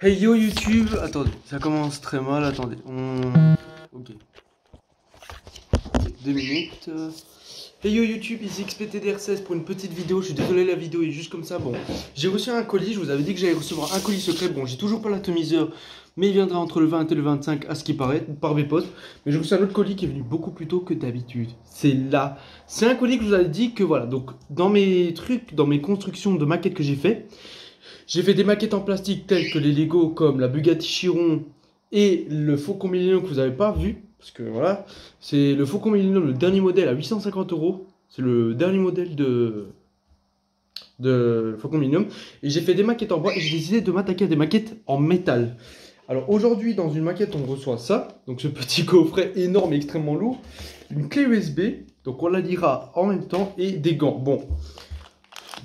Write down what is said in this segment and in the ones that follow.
Hey yo YouTube, attendez, ça commence très mal, attendez, on... Ok. Deux minutes. Hey yo YouTube, ici XPTDR16 pour une petite vidéo, je suis désolé la vidéo est juste comme ça, bon. J'ai reçu un colis, je vous avais dit que j'allais recevoir un colis secret, bon j'ai toujours pas l'atomiseur, mais il viendra entre le 20 et le 25 à ce qui paraît, par mes postes. Mais j'ai reçu un autre colis qui est venu beaucoup plus tôt que d'habitude. C'est là. C'est un colis que je vous avais dit que voilà, donc dans mes trucs, dans mes constructions de maquettes que j'ai fait, j'ai fait des maquettes en plastique telles que les Lego comme la Bugatti Chiron et le Faucon Millennium que vous n'avez pas vu. Parce que voilà, c'est le Faucon Millennium, le dernier modèle à 850 euros. C'est le dernier modèle de, de Faucon Millennium. Et j'ai fait des maquettes en bois et j'ai décidé de m'attaquer à des maquettes en métal. Alors aujourd'hui, dans une maquette, on reçoit ça. Donc ce petit coffret énorme et extrêmement lourd. Une clé USB. Donc on la lira en même temps. Et des gants. Bon,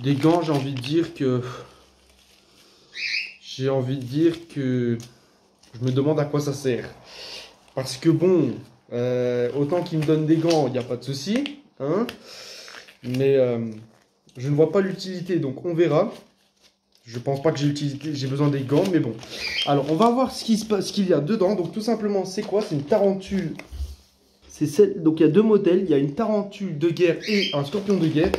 des gants, j'ai envie de dire que j'ai envie de dire que je me demande à quoi ça sert. Parce que bon, euh, autant qu'il me donne des gants, il n'y a pas de souci. Hein Mais euh, je ne vois pas l'utilité, donc on verra. Je pense pas que j'ai besoin des gants, mais bon. Alors, on va voir ce qu'il y a dedans. Donc, tout simplement, c'est quoi? C'est une tarentule. Donc, il y a deux modèles. Il y a une tarentule de guerre et un scorpion de guerre.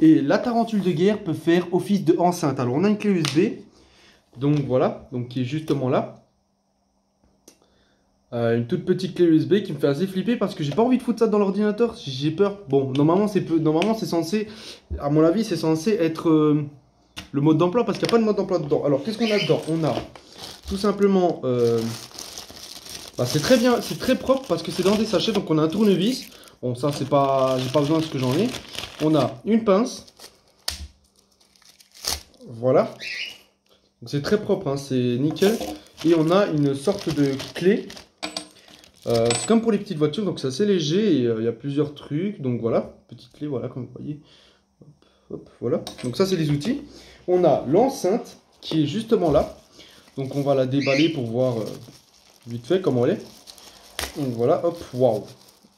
Et la tarentule de guerre peut faire office de enceinte. Alors, on a une clé USB. Donc voilà, donc qui est justement là. Euh, une toute petite clé USB qui me fait assez flipper parce que j'ai pas envie de foutre ça dans l'ordinateur. J'ai peur. Bon, normalement c'est normalement c'est censé, à mon avis, c'est censé être euh, le mode d'emploi parce qu'il n'y a pas de mode d'emploi dedans. Alors qu'est-ce qu'on a dedans? On a tout simplement, euh, bah, c'est très bien, c'est très propre parce que c'est dans des sachets. Donc on a un tournevis. Bon, ça c'est pas, j'ai pas besoin de ce que j'en ai. On a une pince. Voilà c'est très propre, hein, c'est nickel. Et on a une sorte de clé. Euh, c'est comme pour les petites voitures, donc c'est assez léger euh, il y a plusieurs trucs. Donc voilà, petite clé, voilà, comme vous voyez. Hop, voilà. Donc ça, c'est les outils. On a l'enceinte qui est justement là. Donc on va la déballer pour voir euh, vite fait comment elle est. Donc voilà, hop, waouh.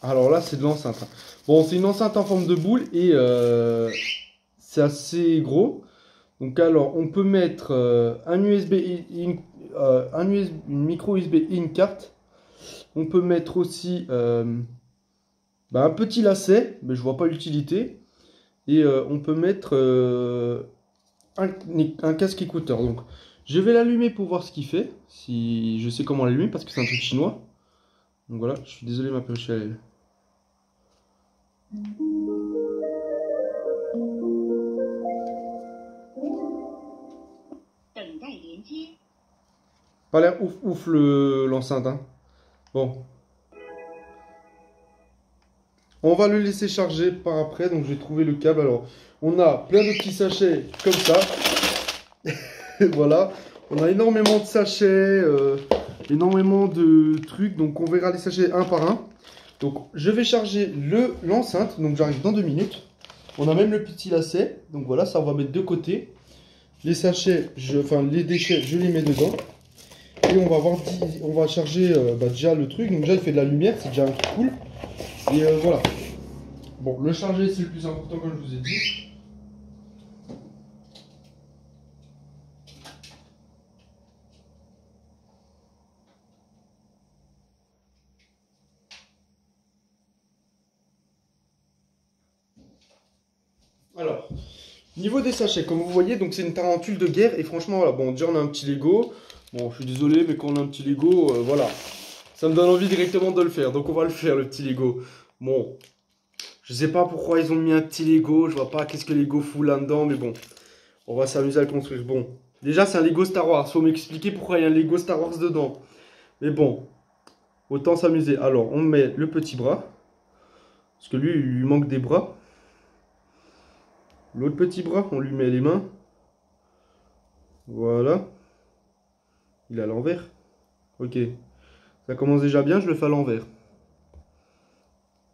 Alors là, c'est de l'enceinte. Hein. Bon, c'est une enceinte en forme de boule et c'est assez gros. Donc alors, on peut mettre euh, un USB, euh, une micro USB in carte. On peut mettre aussi euh, bah, un petit lacet, mais je vois pas l'utilité. Et on peut mettre un, casque écouteur. Donc, je vais l'allumer pour voir ce qu'il fait. Si je sais comment l'allumer parce que c'est un truc chinois. Donc voilà, je suis désolé ma perche elle. L'air ouf ouf l'enceinte. hein. Bon. On va le laisser charger par après. Donc je vais trouver le câble. Alors, on a plein de petits sachets comme ça. voilà. On a énormément de sachets. Euh, énormément de trucs. Donc on verra les sachets un par un. Donc je vais charger le l'enceinte. Donc j'arrive dans deux minutes. On a même le petit lacet. Donc voilà, ça on va mettre de côté. Les sachets, je, enfin les déchets, je les mets dedans. On va voir, on va charger euh, bah, déjà le truc. Donc déjà il fait de la lumière, c'est déjà un truc cool. Et euh, voilà. Bon, le charger c'est le plus important comme je vous ai dit. Alors, niveau des sachets, comme vous voyez, donc c'est une tarentule de guerre. Et franchement, voilà, bon, déjà on a un petit Lego. Bon, je suis désolé, mais quand on a un petit Lego, euh, voilà. Ça me donne envie directement de le faire. Donc on va le faire, le petit Lego. Bon, je sais pas pourquoi ils ont mis un petit Lego. Je vois pas qu'est-ce que Lego fout là-dedans, mais bon. On va s'amuser à le construire. Bon, déjà c'est un Lego Star Wars. Faut m'expliquer pourquoi il y a un Lego Star Wars dedans. Mais bon, autant s'amuser. Alors, on met le petit bras. Parce que lui, il lui manque des bras. L'autre petit bras, on lui met les mains. Voilà. Il est à l'envers. Ok. Ça commence déjà bien, je le fais à l'envers.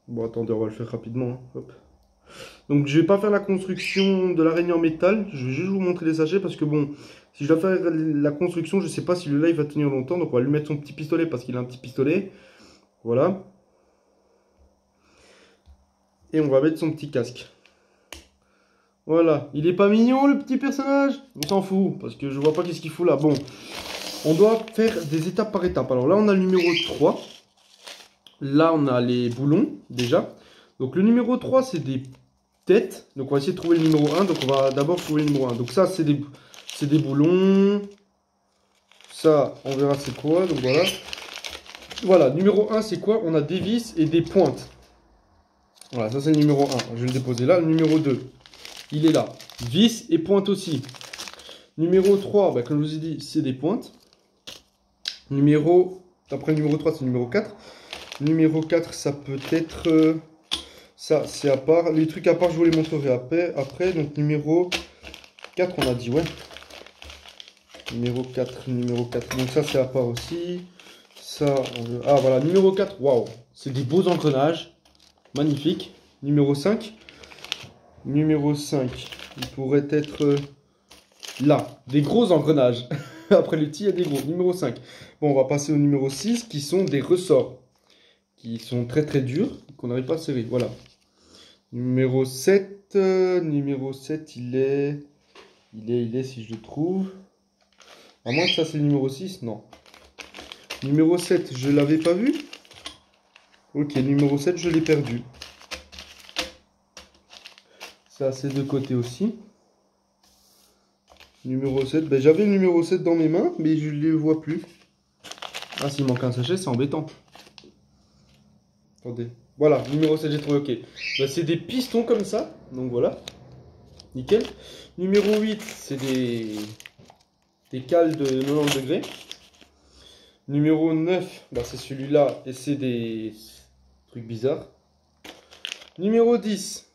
Bon, attendez, on va le faire rapidement. Hein. Hop. Donc, je vais pas faire la construction de l'araignée en métal. Je vais juste vous montrer les sachets parce que bon, si je dois faire la construction, je sais pas si le live va tenir longtemps. Donc, on va lui mettre son petit pistolet parce qu'il a un petit pistolet. Voilà. Et on va mettre son petit casque. Voilà. Il est pas mignon, le petit personnage? On s'en fout parce que je vois pas qu'est-ce qu'il fout là. Bon. On doit faire des étapes par étapes. Alors là, on a le numéro 3. Là, on a les boulons, déjà. Donc le numéro 3, c'est des têtes. Donc on va essayer de trouver le numéro 1. Donc on va d'abord trouver le numéro 1. Donc ça, c'est des, des boulons. Ça, on verra c'est quoi. Donc voilà. Voilà, numéro 1, c'est quoi? On a des vis et des pointes. Voilà, ça c'est le numéro 1. Je vais le déposer là. Le numéro 2, il est là. Vis et pointe aussi. Numéro 3, bah, comme je vous ai dit, c'est des pointes. Numéro, après le numéro 3, c'est numéro 4. Numéro 4, ça peut être... Euh, ça, c'est à part. Les trucs à part, je vous les montrerai après. Donc, numéro 4, on a dit, ouais. Numéro 4, numéro 4. Donc, ça, c'est à part aussi. Ça, Ah, voilà, numéro 4. Waouh, c'est des beaux engrenages. Magnifique. Numéro 5. Numéro 5, il pourrait être euh, là. Des gros engrenages. Après petit, il y a des gros. Numéro 5. Bon, on va passer au numéro 6, qui sont des ressorts. Qui sont très très durs, qu'on n'arrive pas à serrer. Voilà. Numéro 7, euh, numéro 7, il est, il est, il est, si je le trouve. À moins que ça c'est le numéro 6, non. Numéro 7, je l'avais pas vu. Ok, numéro 7, je l'ai perdu. Ça, c'est de côté aussi. Numéro 7, ben, j'avais le numéro 7 dans mes mains, mais je ne le vois plus. Ah, s'il manque un sachet, c'est embêtant. Attendez. Voilà, numéro 7, j'ai trouvé, ok. Bah, c'est des pistons comme ça, donc voilà. Nickel. Numéro 8, c'est des, des cales de 90 degrés. Numéro 9, bah, c'est celui-là, et c'est des trucs bizarres. Numéro 10.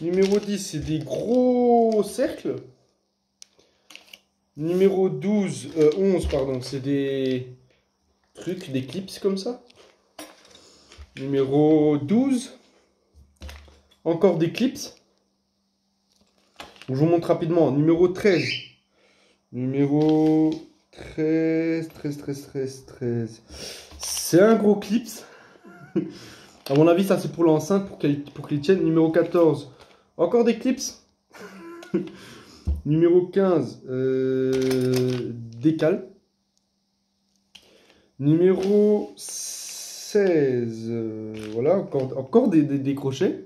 Numéro 10, c'est des gros cercles. Numéro 12, 11, euh, pardon, c'est des trucs, des clips comme ça. Numéro 12. Encore des clips. Je vous montre rapidement. Numéro 13. Numéro 13, 13, 13, 13, 13. C'est un gros clips. à mon avis, ça c'est pour l'enceinte, pour qu'il pour tienne. Numéro 14. Encore des clips. Numéro 15. Euh, décale. Numéro 16, euh, voilà, encore, des, crochets.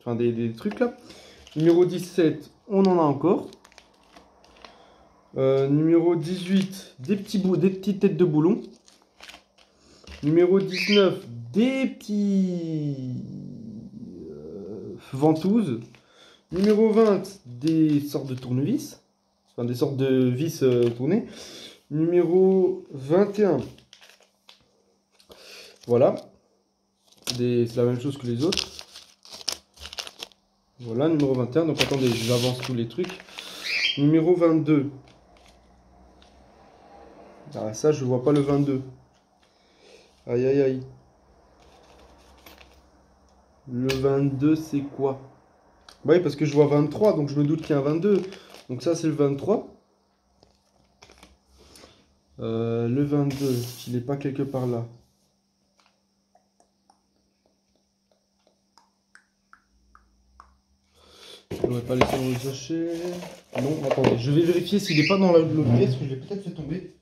Enfin, des, trucs là. Numéro 17, on en a encore. Euh, numéro 18, des, petits des petites têtes de boulon. Numéro 19, des petits ventouses. Numéro 20, des sortes de tournevis. Enfin, des sortes de vis tournées. Numéro 21, voilà. C'est la même chose que les autres. Voilà, numéro 21. Donc attendez, j'avance tous les trucs. Numéro 22. Ah, ça, je vois pas le 22. Aïe, aïe, aïe. Le 22, c'est quoi? Oui, parce que je vois 23, donc je me doute qu'il y a un 22. Donc ça, c'est le 23. Euh, le 22, il n'est pas quelque part là. Je vais pas laisser dans le sachet. Non, attendez, je vais vérifier s'il n'est pas dans l'autre pièce, que je vais peut-être fait tomber.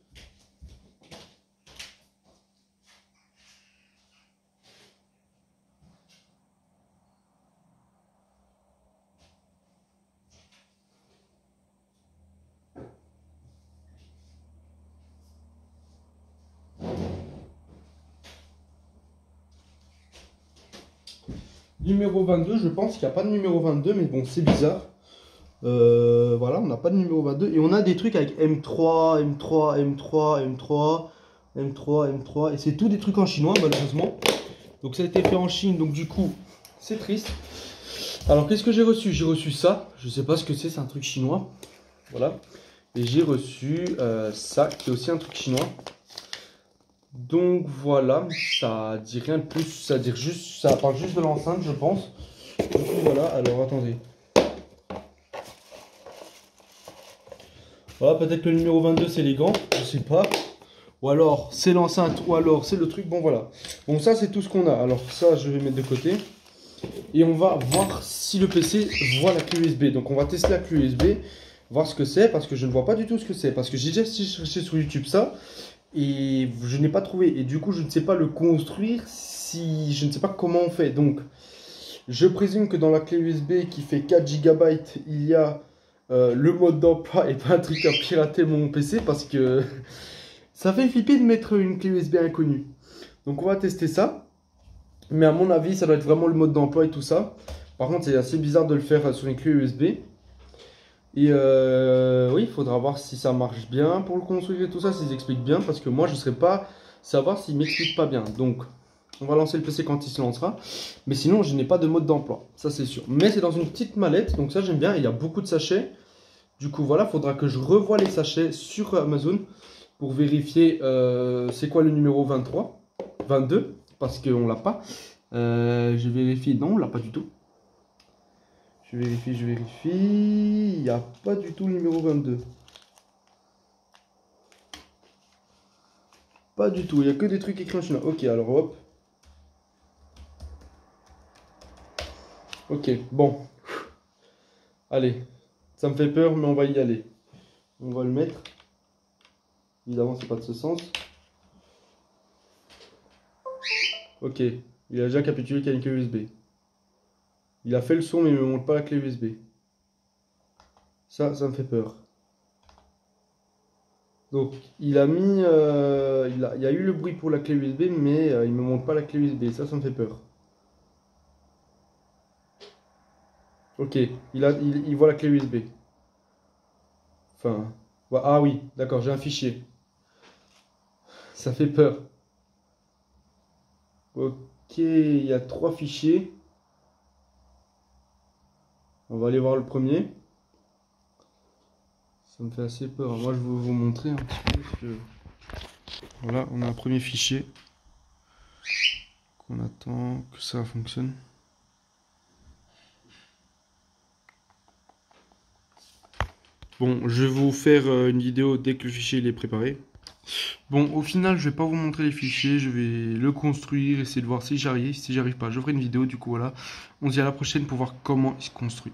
Numéro 22, je pense qu'il n'y a pas de numéro 22, mais bon, c'est bizarre. Euh, voilà, on n'a pas de numéro 22. Et on a des trucs avec M3, M3, M3, M3, M3, M3. Et c'est tout des trucs en chinois, malheureusement. Donc ça a été fait en Chine, donc du coup, c'est triste. Alors, qu'est-ce que j'ai reçu? J'ai reçu ça. Je sais pas ce que c'est, c'est un truc chinois. Voilà. Et j'ai reçu euh, ça, qui est aussi un truc chinois. Donc voilà, ça dit rien de plus, ça dit juste, ça parle juste de l'enceinte, je pense. Du coup voilà, alors attendez. Voilà, peut-être que le numéro 22 c'est les gants, je sais pas. Ou alors c'est l'enceinte, ou alors c'est le truc, bon voilà. Bon ça c'est tout ce qu'on a, alors ça je vais mettre de côté. Et on va voir si le PC voit la clé USB. Donc on va tester la clé USB. voir ce que c'est, parce que je ne vois pas du tout ce que c'est. Parce que j'ai déjà cherché sur YouTube ça, et je n'ai pas trouvé. Et du coup, je ne sais pas le construire si je ne sais pas comment on fait. Donc, je présume que dans la clé USB qui fait 4 GB, il y a euh, le mode d'emploi et pas un truc à pirater mon PC parce que ça fait flipper de mettre une clé USB inconnue. Donc, on va tester ça. Mais à mon avis, ça doit être vraiment le mode d'emploi et tout ça. Par contre, c'est assez bizarre de le faire sur une clé USB. Et euh, oui, il faudra voir si ça marche bien pour le construire et tout ça, s'ils expliquent bien, parce que moi, je ne saurais pas savoir s'ils m'expliquent pas bien. Donc, on va lancer le PC quand il se lancera. Mais sinon, je n'ai pas de mode d'emploi, ça c'est sûr. Mais c'est dans une petite mallette, donc ça j'aime bien. Il y a beaucoup de sachets. Du coup, voilà, il faudra que je revoie les sachets sur Amazon pour vérifier euh, c'est quoi le numéro 23, 22, parce qu'on l'a pas. Euh, je vérifie, non, on l'a pas du tout. Je vérifie, je vérifie. Il n'y a pas du tout le numéro 22. Pas du tout. Il n'y a que des trucs écrits en chinois. Ok, alors hop. Ok, bon. Allez. Ça me fait peur, mais on va y aller. On va le mettre. Évidemment, c'est pas de ce sens. Ok. Il a déjà capitulé qu'il y a une USB. Il a fait le son, mais il ne me montre pas la clé USB. Ça, ça me fait peur. Donc, il a mis... Euh, il, a, y a eu le bruit pour la clé USB, mais euh, il ne me montre pas la clé USB. Ça, ça me fait peur. Ok, il, a, il, voit la clé USB. Enfin... Ah oui, d'accord, j'ai un fichier. Ça fait peur. Ok, il y a trois fichiers. On va aller voir le premier. Ça me fait assez peur. Moi, je vais vous montrer un petit peu. Voilà, on a un premier fichier. On attend que ça fonctionne. Bon, je vais vous faire euh, une vidéo dès que le fichier est préparé. Bon, au final, je vais pas vous montrer les fichiers, je vais le construire, essayer de voir si j'arrive. Si j'arrive pas, je ferai une vidéo, du coup, voilà. On se dit à la prochaine pour voir comment il se construit.